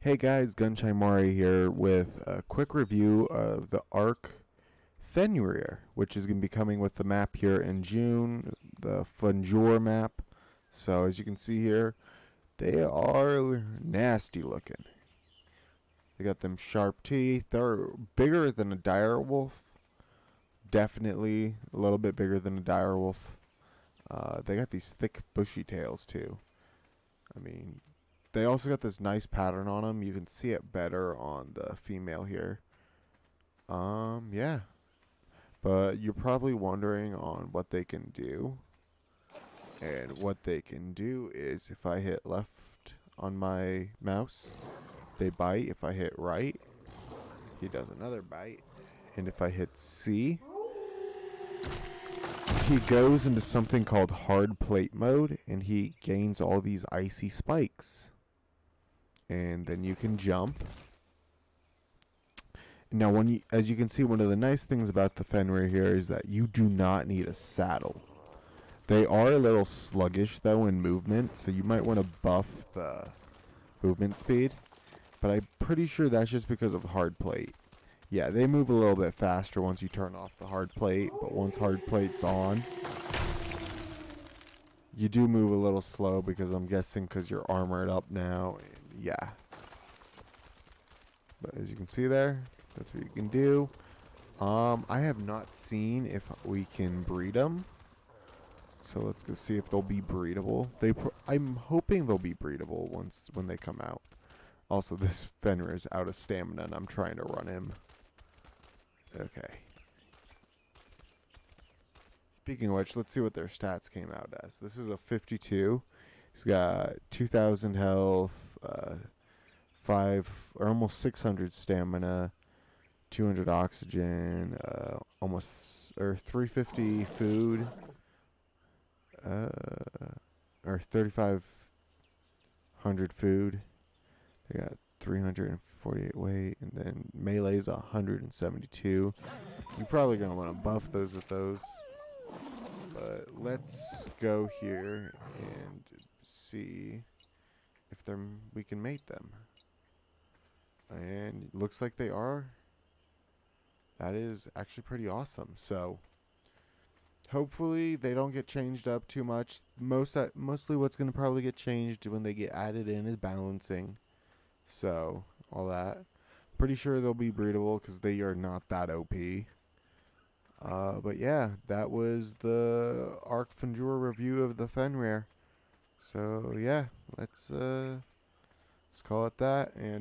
Hey guys, GunShy Moray here with a quick review of the Ark Fenrir, which is going to be coming with the map here in June, the Fjordur map. So as you can see here, they are nasty looking. They got them sharp teeth. They're bigger than a dire wolf. Definitely a little bit bigger than a dire wolf. Uh, they got these thick bushy tails too. I mean, they also got this nice pattern on them. You can see it better on the female here. Um, yeah. But you're probably wondering on what they can do. And what they can do is if I hit left on my mouse, they bite. If I hit right, he does another bite. And if I hit C, he goes into something called hard plate mode and he gains all these icy spikes and then you can jump. Now, when you, as you can see, one of the nice things about the Fenrir here is that you do not need a saddle. They are a little sluggish though in movement, so you might want to buff the movement speed. But I'm pretty sure that's just because of hard plate. Yeah, they move a little bit faster once you turn off the hard plate, but once hard plate's on, you do move a little slow because I'm guessing because you're armored up now yeah. But as you can see there, that's what you can do. Um, I have not seen if we can breed them. So let's go see if they'll be breedable. They, I'm hoping they'll be breedable once when they come out. Also, this Fenrir is out of stamina, and I'm trying to run him. Okay. Speaking of which, let's see what their stats came out as. This is a 52. He's got 2,000 health, uh, five or almost 600 stamina, 200 oxygen, uh, almost or 350 food, uh, or 3,500 food. They got 348 weight, and then melee is 172. You're probably gonna want to buff those with those. But let's go here and see they're we can mate them. And looks like they are. That is actually pretty awesome. So hopefully they don't get changed up too much. Most uh, mostly what's going to probably get changed when they get added in is balancing. So all that. Pretty sure they'll be breedable because they are not that OP. Uh, but yeah, that was the Ark Fenrir review of the Fenrir. So yeah, let's uh let's call it that and